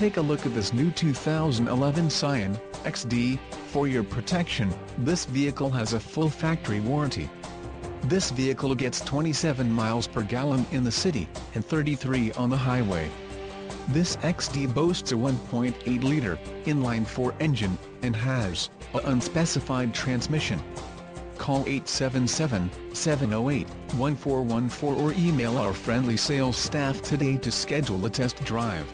Take a look at this new 2011 Scion XD. For your protection, this vehicle has a full factory warranty. This vehicle gets 27 miles per gallon in the city, and 33 on the highway. This XD boasts a 1.8-liter, inline-4 engine, and has a unspecified transmission. Call 877-708-1414 or email our friendly sales staff today to schedule a test drive.